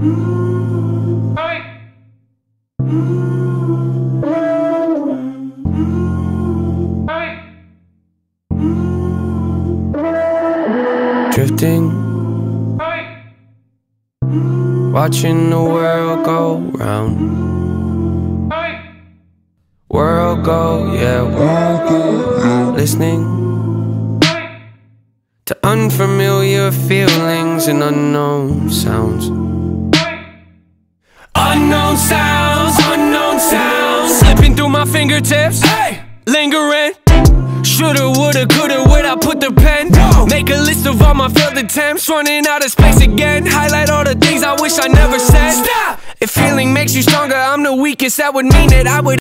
Drifting, watching the world go round. World go, yeah, world go. Listening to unfamiliar feelings and unknown sounds. Sounds, unknown sounds. Slipping through my fingertips, hey, lingering. Shoulda, woulda, coulda, would I put the pen? No. Make a list of all my failed attempts, running out of space again. Highlight all the things I wish I never said. Stop! If feeling makes you stronger, I'm the weakest. That would mean that I would.